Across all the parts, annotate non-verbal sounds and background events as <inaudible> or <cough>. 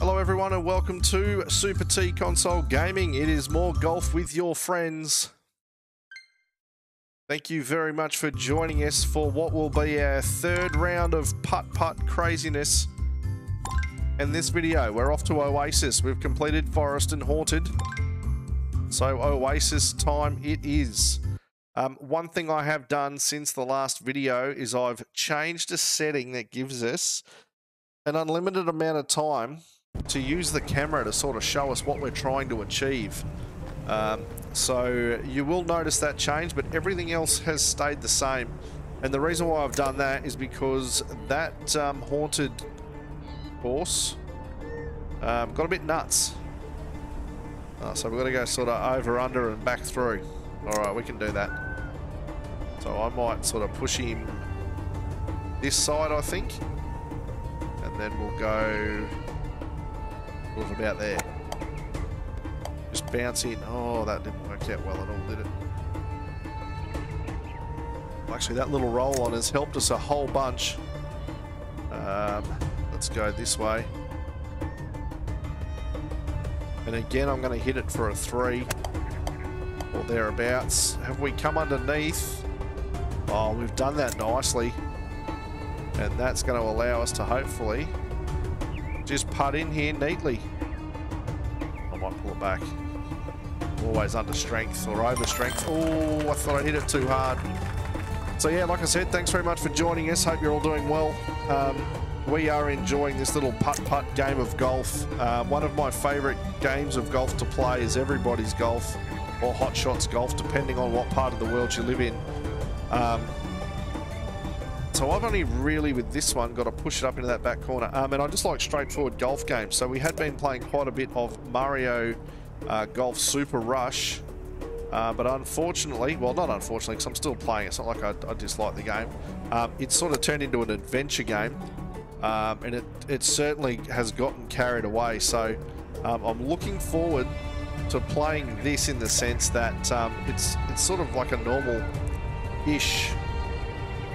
Hello, everyone, and welcome to Super T Console Gaming. It is more golf with your friends. Thank you very much for joining us for what will be our third round of putt putt craziness. In this video, we're off to Oasis. We've completed Forest and Haunted. So, Oasis time it is. Um, one thing I have done since the last video is I've changed a setting that gives us an unlimited amount of time to use the camera to sort of show us what we're trying to achieve. Um, so you will notice that change, but everything else has stayed the same. And the reason why I've done that is because that um, haunted course um, got a bit nuts. Uh, so we've got to go sort of over, under, and back through. All right, we can do that. So I might sort of push him this side, I think. And then we'll go of about there. Just bounce in. Oh, that didn't work out well at all, did it? Actually, that little roll on has helped us a whole bunch. Um, let's go this way. And again, I'm going to hit it for a three or thereabouts. Have we come underneath? Oh, we've done that nicely. And that's going to allow us to hopefully just putt in here neatly. Back. Always under strength or over strength. Oh, I thought I hit it too hard. So yeah, like I said, thanks very much for joining us. Hope you're all doing well. Um, we are enjoying this little putt-putt game of golf. Uh, one of my favourite games of golf to play is everybody's golf or hot shots golf, depending on what part of the world you live in. Um, so I've only really, with this one, got to push it up into that back corner. Um, and I just like straightforward golf games. So we had been playing quite a bit of Mario uh, Golf Super Rush. Uh, but unfortunately, well, not unfortunately, because I'm still playing. It's not like I, I dislike the game. Um, it's sort of turned into an adventure game. Um, and it, it certainly has gotten carried away. So um, I'm looking forward to playing this in the sense that um, it's, it's sort of like a normal-ish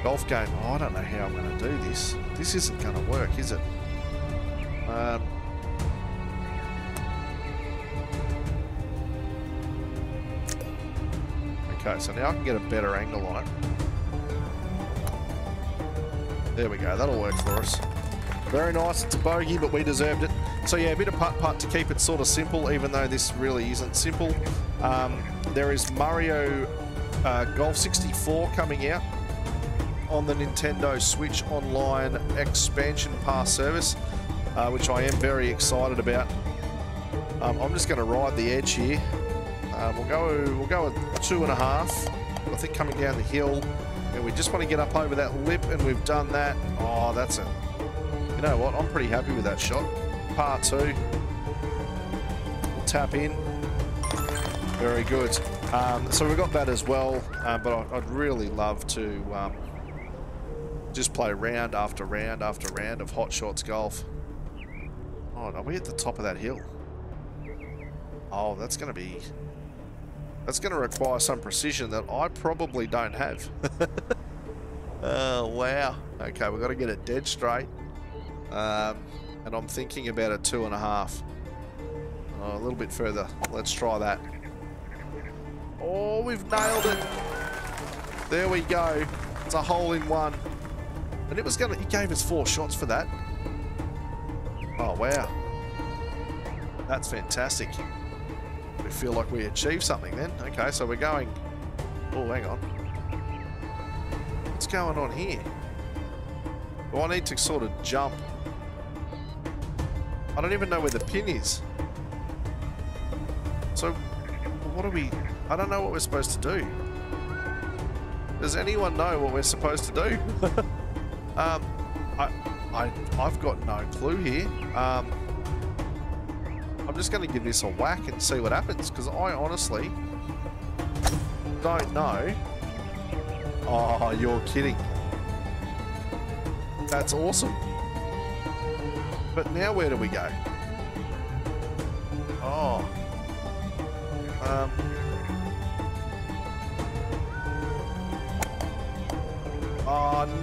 golf game. Oh, I don't know how I'm going to do this. This isn't going to work, is it? Um, okay, so now I can get a better angle on it. There we go. That'll work for us. Very nice. It's a bogey, but we deserved it. So yeah, a bit of putt-putt to keep it sort of simple, even though this really isn't simple. Um, there is Mario uh, Golf 64 coming out on the Nintendo Switch Online expansion pass service, uh, which I am very excited about. Um, I'm just going to ride the edge here. Um, we'll go we'll go at two and a half. I think coming down the hill, and we just want to get up over that lip, and we've done that. Oh, that's it. You know what? I'm pretty happy with that shot. Par two. We'll tap in. Very good. Um, so we've got that as well, uh, but I'd really love to um, just play round after round after round of Hot Shots Golf. Oh, are we at the top of that hill? Oh, that's going to be... That's going to require some precision that I probably don't have. <laughs> oh, wow. Okay, we've got to get it dead straight. Um, and I'm thinking about a two and a half. Oh, a little bit further. Let's try that. Oh, we've nailed it. There we go. It's a hole in one. And it was gonna, he gave us four shots for that. Oh, wow. That's fantastic. We feel like we achieved something then. Okay, so we're going... Oh, hang on. What's going on here? Do I need to sort of jump? I don't even know where the pin is. So, what are we... I don't know what we're supposed to do. Does anyone know what we're supposed to do? <laughs> Um, I, I, I've got no clue here. Um, I'm just going to give this a whack and see what happens, because I honestly don't know. Oh, you're kidding. That's awesome. But now where do we go?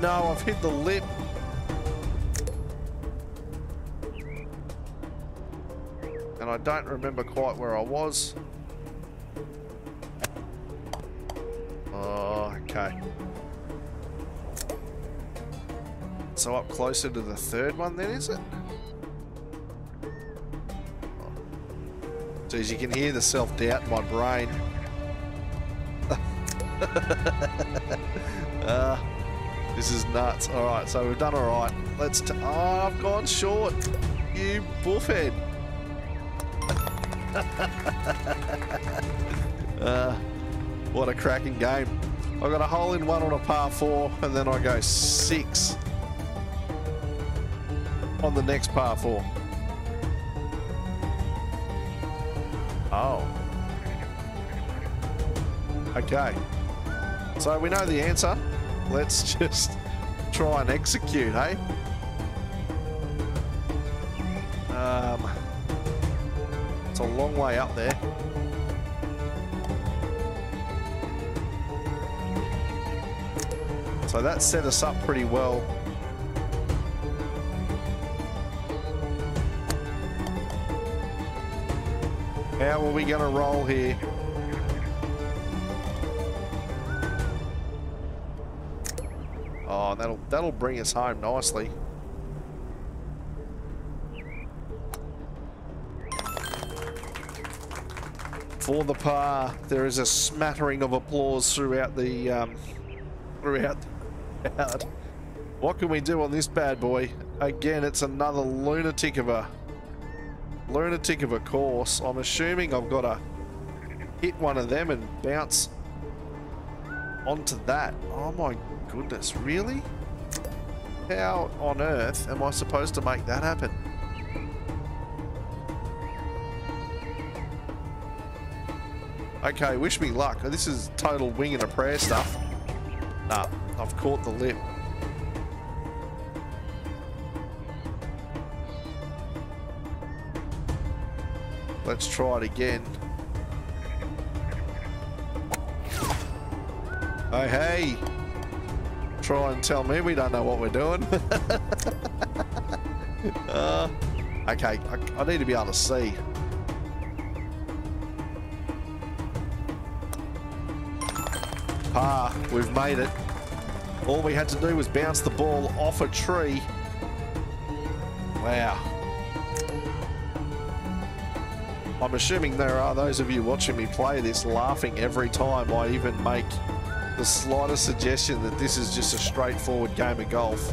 No, I've hit the lip. And I don't remember quite where I was. Oh, okay. So up closer to the third one then, is it? So as you can hear the self-doubt in my brain. <laughs> uh, this is nuts. All right, so we've done all right. Let's. T oh, I've gone short. You buffhead. <laughs> uh, what a cracking game. I got a hole in one on a par four, and then I go six on the next par four. Oh. Okay. So we know the answer. Let's <laughs> just try and execute, hey? Um, it's a long way up there. So that set us up pretty well. How are we going to roll here? That'll bring us home nicely. For the par, there is a smattering of applause throughout the um, throughout the crowd. What can we do on this bad boy? Again, it's another lunatic of a lunatic of a course. I'm assuming I've got to hit one of them and bounce onto that. Oh my goodness, really? How on earth am I supposed to make that happen? Okay, wish me luck. This is total wing and a prayer stuff. Nah, I've caught the lip. Let's try it again. Oh, hey. Try and tell me we don't know what we're doing. <laughs> uh, okay, I, I need to be able to see. Ah, we've made it. All we had to do was bounce the ball off a tree. Wow. I'm assuming there are those of you watching me play this laughing every time I even make the slightest suggestion that this is just a straightforward game of golf.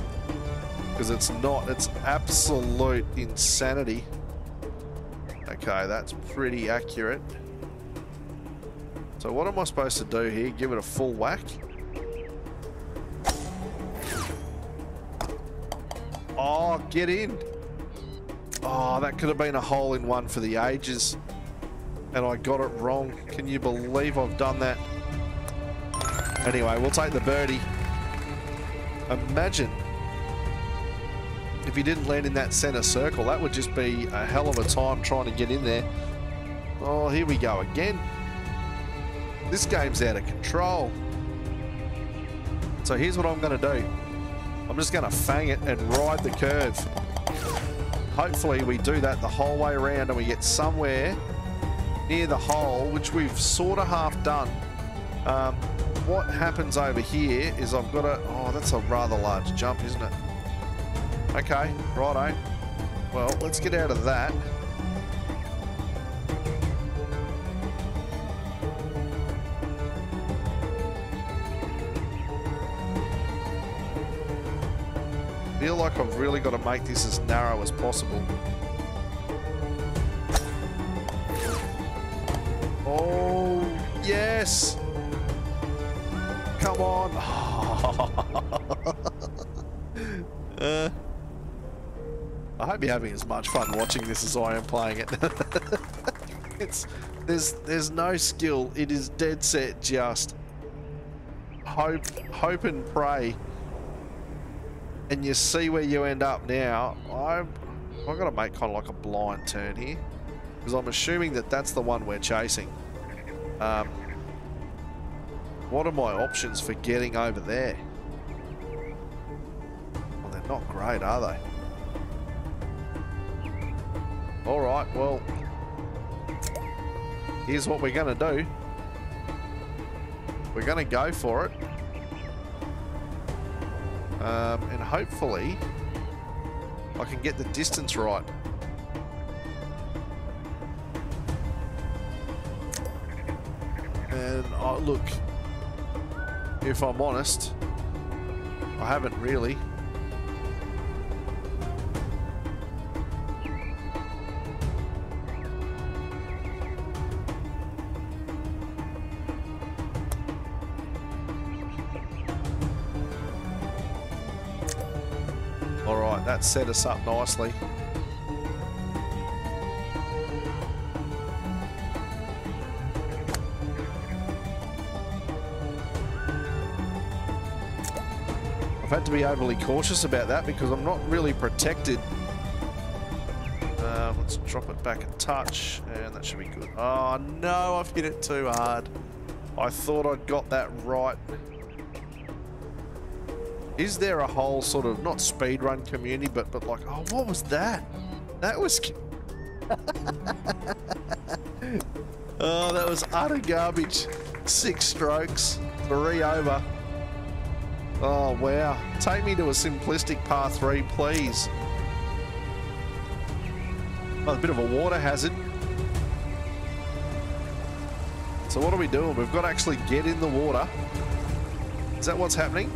Because it's not. It's absolute insanity. Okay, that's pretty accurate. So what am I supposed to do here? Give it a full whack? Oh, get in. Oh, that could have been a hole in one for the ages. And I got it wrong. Can you believe I've done that? Anyway, we'll take the birdie. Imagine if he didn't land in that center circle. That would just be a hell of a time trying to get in there. Oh, here we go again. This game's out of control. So here's what I'm going to do. I'm just going to fang it and ride the curve. Hopefully we do that the whole way around and we get somewhere near the hole, which we've sort of half done. Um, what happens over here is I've got a... Oh, that's a rather large jump, isn't it? Okay, righto. Well, let's get out of that. feel like I've really got to make this as narrow as possible. Oh, yes! Come on. <laughs> uh, I hope you're having as much fun watching this as I am playing it. <laughs> it's there's there's no skill. It is dead set just hope hope and pray. And you see where you end up now. I'm I've got to make kind of like a blind turn here because I'm assuming that that's the one we're chasing. Um, what are my options for getting over there? Well, they're not great, are they? All right, well, here's what we're going to do. We're going to go for it. Um, and hopefully I can get the distance right. And oh, look, if I'm honest, I haven't really. Alright, that set us up nicely. I've had to be overly cautious about that because I'm not really protected. Uh, let's drop it back a touch and that should be good. Oh no, I've hit it too hard. I thought I'd got that right. Is there a whole sort of, not speedrun community, but, but like, oh, what was that? That was... <laughs> oh, that was utter garbage. Six strokes, three over. Oh, wow. Take me to a simplistic par 3, please. Oh, a bit of a water hazard. So what are we doing? We've got to actually get in the water. Is that what's happening?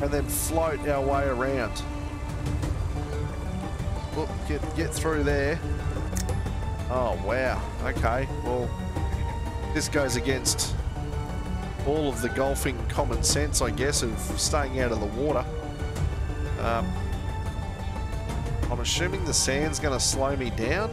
And then float our way around. Look, get, get through there. Oh, wow. Okay, well, this goes against all of the golfing common sense, I guess, of staying out of the water. Um, I'm assuming the sand's going to slow me down.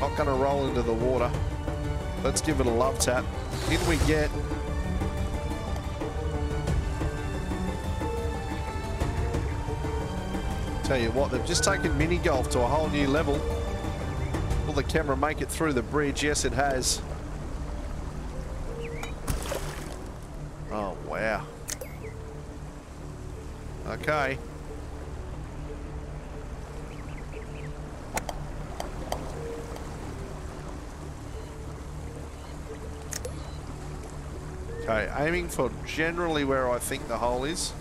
Not going to roll into the water. Let's give it a love tap. In we get. Tell you what, they've just taken mini golf to a whole new level. Will the camera make it through the bridge? Yes, it has. Oh, wow. Okay. Okay, aiming for generally where I think the hole is.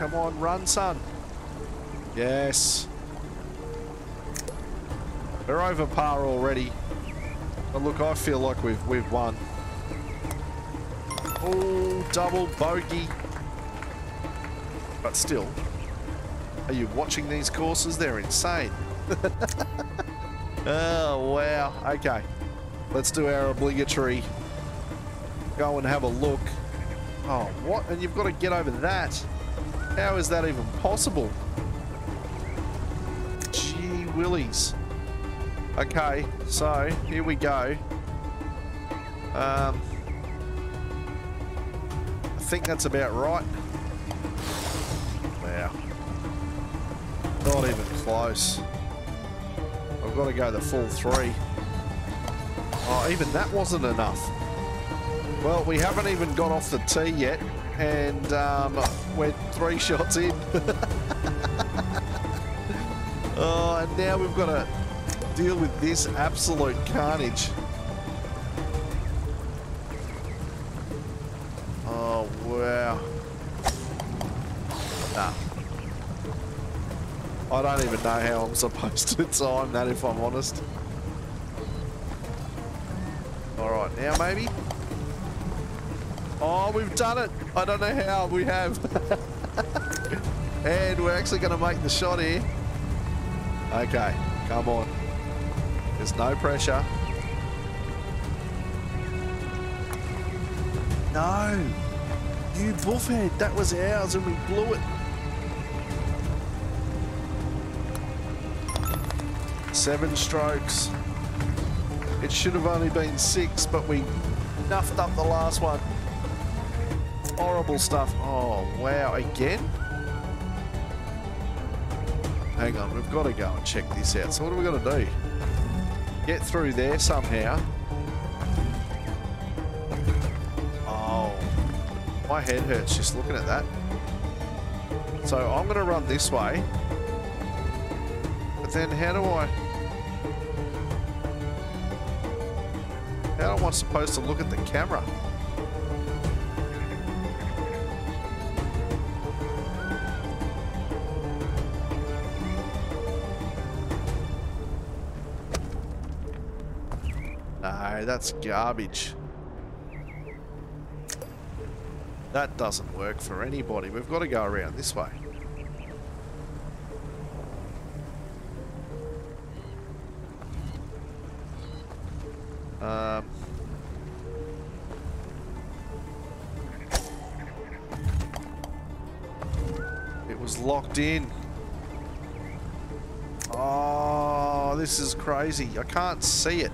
Come on, run, son. Yes. We're over par already. But look, I feel like we've we've won. Oh, double bogey. But still, are you watching these courses? They're insane. <laughs> oh, wow. Okay. Let's do our obligatory go and have a look. Oh, what? And you've got to get over that. How is that even possible? Gee willies. Okay, so here we go. Um, I think that's about right. Wow. Not even close. I've got to go the full three. Oh, even that wasn't enough. Well, we haven't even got off the tee yet, and um, we're three <laughs> shots in. oh, and now we've got to deal with this absolute carnage. Oh, wow. Nah. I don't even know how I'm supposed to time that, if I'm honest. Alright, now maybe? Oh, we've done it! I don't know how, we have. <laughs> and we're actually going to make the shot here. Okay, come on. There's no pressure. No! You buffhead, that was ours and we blew it. Seven strokes. It should have only been six, but we nuffed up the last one. Horrible stuff. Oh, wow. Again? Hang on, we've got to go and check this out. So what are we going to do? Get through there somehow. Oh, My head hurts just looking at that. So I'm going to run this way. But then how do I... How am I supposed to look at the camera? That's garbage. That doesn't work for anybody. We've got to go around this way. Um, it was locked in. Oh, this is crazy. I can't see it.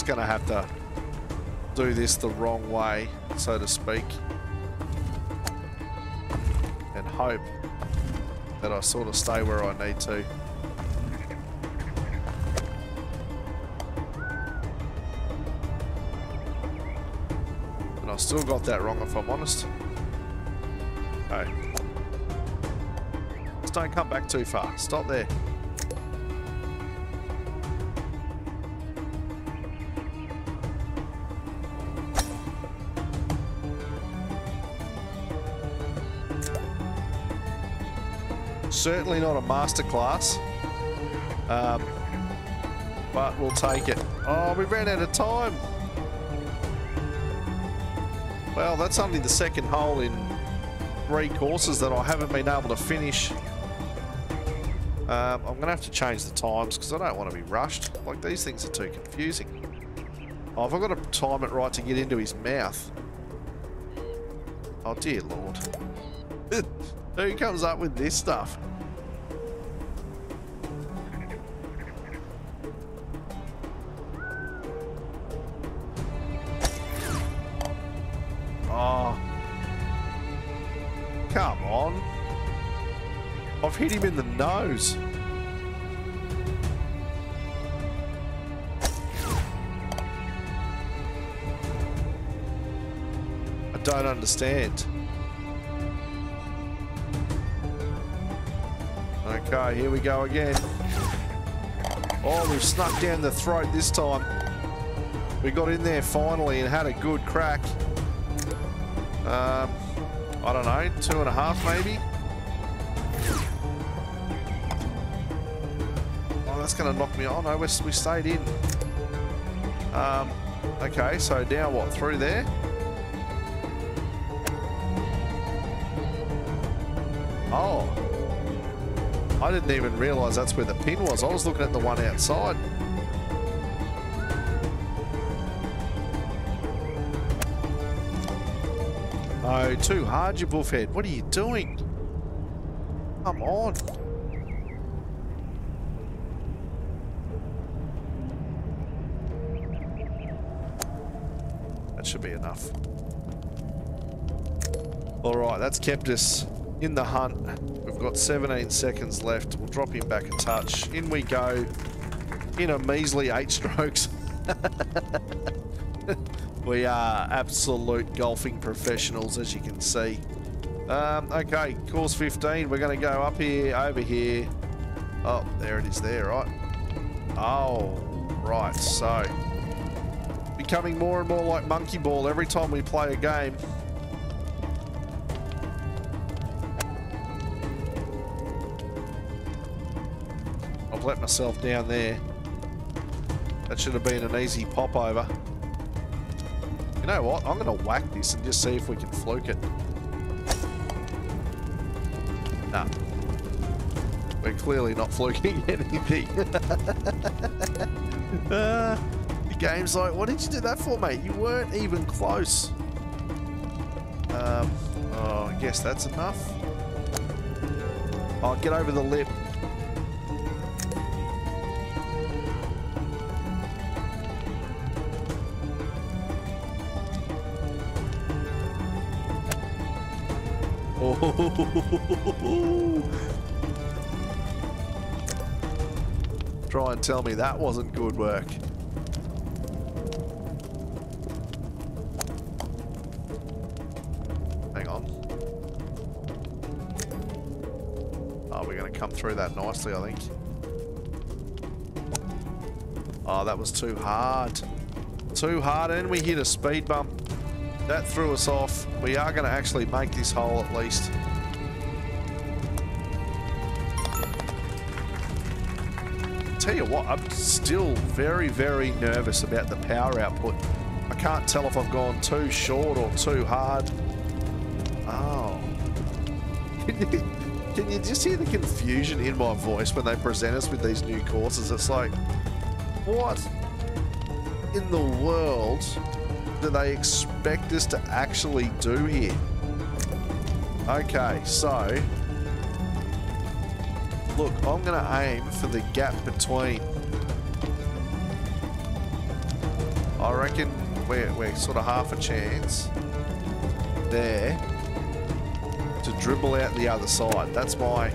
Just going to have to do this the wrong way, so to speak. And hope that I sort of stay where I need to. And I still got that wrong if I'm honest. Okay. Just don't come back too far. Stop there. Certainly not a masterclass. Um, but we'll take it. Oh, we ran out of time. Well, that's only the second hole in three courses that I haven't been able to finish. Um, I'm going to have to change the times because I don't want to be rushed. Like, these things are too confusing. Oh, have I got to time it right to get into his mouth? Oh, dear Lord. <laughs> Who comes up with this stuff? Oh. Come on. I've hit him in the nose. I don't understand. Okay, here we go again. Oh, we've snuck down the throat this time. We got in there finally and had a good crack. Um, I don't know, two and a half maybe? Oh, that's going to knock me on. Oh, no, we, stayed in. Um, okay, so now what? Through there? I didn't even realise that's where the pin was. I was looking at the one outside. Oh, too hard, you buffhead. What are you doing? Come on. That should be enough. Alright, that's kept us in the hunt. We've got 17 seconds left. We'll drop him back a touch. In we go in a measly eight strokes. <laughs> we are absolute golfing professionals, as you can see. Um, okay, course 15. We're going to go up here, over here. Oh, there it is there, right? Oh, right. So, becoming more and more like Monkey Ball every time we play a game. Myself down there. That should have been an easy pop over. You know what? I'm going to whack this and just see if we can fluke it. Nah. We're clearly not <laughs> fluking anything. <laughs> uh, game's like, what did you do that for, mate? You weren't even close. Um, oh, I guess that's enough. Oh, get over the lip. <laughs> Try and tell me that wasn't good work. Hang on. Oh, we're going to come through that nicely, I think. Oh, that was too hard. Too hard, and we hit a speed bump. That threw us off. We are going to actually make this hole at least. Tell you what, I'm still very, very nervous about the power output. I can't tell if I've gone too short or too hard. Oh. <laughs> Can you, can you just hear the confusion in my voice when they present us with these new courses? It's like, what in the world do they expect us to actually do here? Okay, so look, I'm going to aim for the gap between. I reckon we're, we're sort of half a chance there to dribble out the other side. That's my...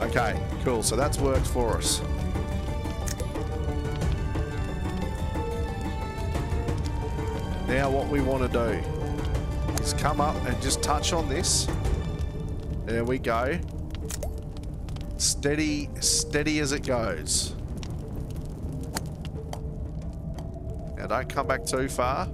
Okay, cool. So that's worked for us. Now what we want to do is come up and just touch on this. There we go. Steady, steady as it goes. Now don't come back too far.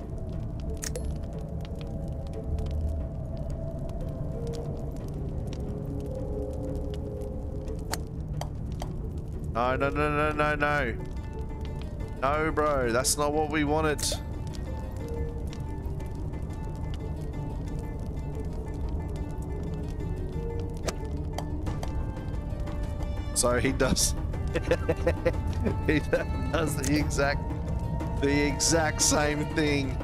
No, no, no, no, no, no. No, bro, that's not what we wanted. So he does. <laughs> he does the exact, the exact same thing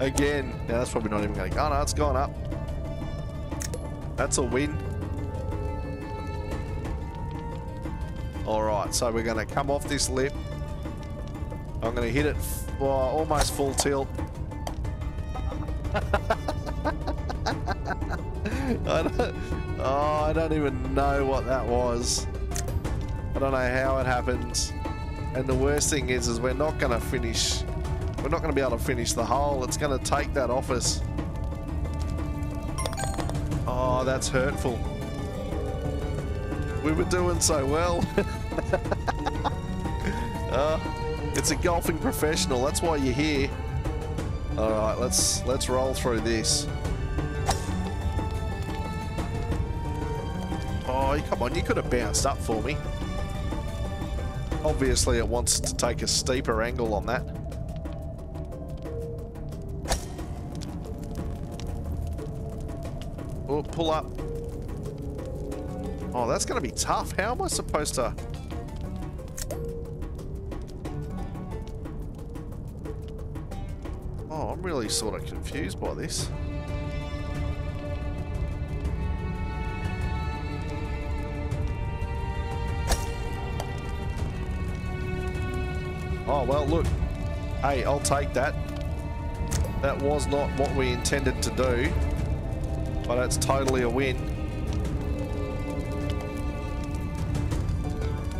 again. Now that's probably not even going. Oh no, it's gone up. That's a win. All right, so we're going to come off this lip. I'm going to hit it well, uh, almost full tilt. <laughs> I don't, oh, I don't even know what that was. I don't know how it happens. And the worst thing is, is we're not going to finish. We're not going to be able to finish the hole. It's going to take that off us. Oh, that's hurtful. We were doing so well. <laughs> uh, it's a golfing professional. That's why you're here. All right, let's let's roll through this. Oh, come on! You could have bounced up for me. Obviously it wants to take a steeper angle on that. Oh, pull up. Oh, that's going to be tough. How am I supposed to... Oh, I'm really sort of confused by this. Oh, well, look. Hey, I'll take that. That was not what we intended to do. But it's totally a win.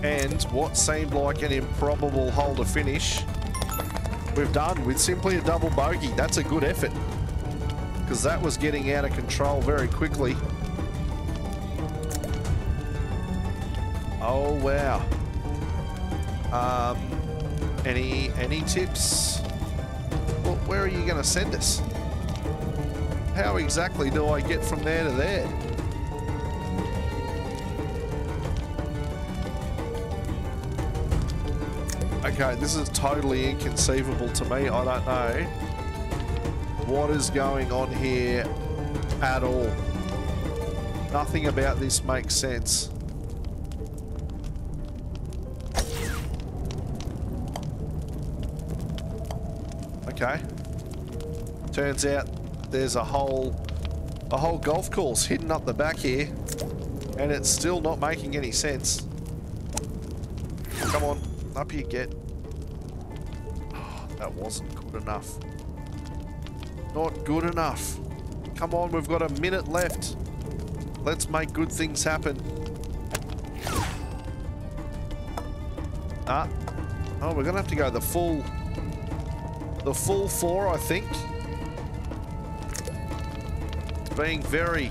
And what seemed like an improbable hole to finish, we've done with simply a double bogey. That's a good effort. Because that was getting out of control very quickly. Oh, wow. Um, any any tips? Well, where are you going to send us? How exactly do I get from there to there? Okay, this is totally inconceivable to me. I don't know what is going on here at all. Nothing about this makes sense. Okay. Turns out there's a whole a whole golf course hidden up the back here and it's still not making any sense. Come on, up you get. Oh, that wasn't good enough. Not good enough. Come on, we've got a minute left. Let's make good things happen. Ah. Oh, we're going to have to go the full... The full four, I think. Being very,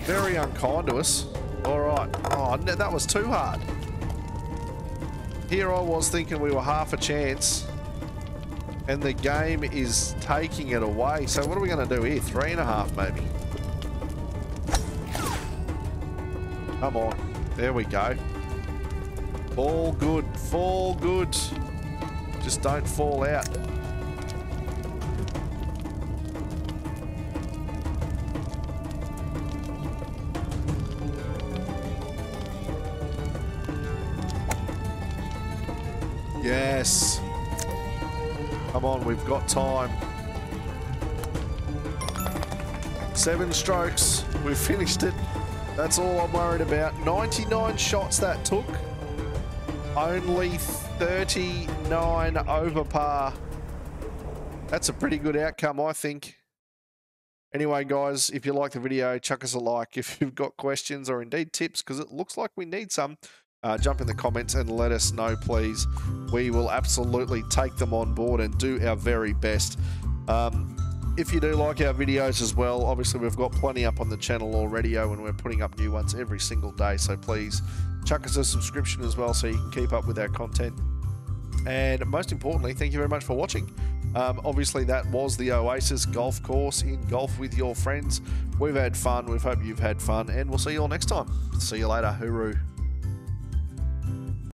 very unkind to us. All right. Oh, no, that was too hard. Here I was thinking we were half a chance. And the game is taking it away. So what are we going to do here? Three and a half, maybe. Come on. There we go. All good. Fall good. Just don't fall out. Come on, we've got time. Seven strokes. We've finished it. That's all I'm worried about. 99 shots that took. Only 39 over par. That's a pretty good outcome, I think. Anyway, guys, if you like the video, chuck us a like. If you've got questions or indeed tips, because it looks like we need some, uh, jump in the comments and let us know, please. We will absolutely take them on board and do our very best. Um, if you do like our videos as well, obviously we've got plenty up on the channel already, oh, and we're putting up new ones every single day. So please chuck us a subscription as well so you can keep up with our content. And most importantly, thank you very much for watching. Um, obviously, that was the Oasis Golf Course in golf with your friends. We've had fun. We hope you've had fun, and we'll see you all next time. See you later. Hooroo.